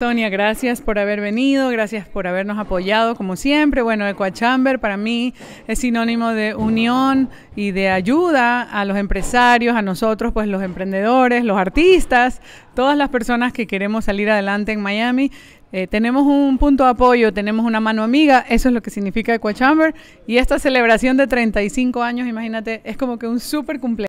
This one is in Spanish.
Sonia, gracias por haber venido, gracias por habernos apoyado como siempre. Bueno, Equachamber para mí es sinónimo de unión y de ayuda a los empresarios, a nosotros, pues los emprendedores, los artistas, todas las personas que queremos salir adelante en Miami. Eh, tenemos un punto de apoyo, tenemos una mano amiga, eso es lo que significa Equachamber. Y esta celebración de 35 años, imagínate, es como que un súper cumpleaños.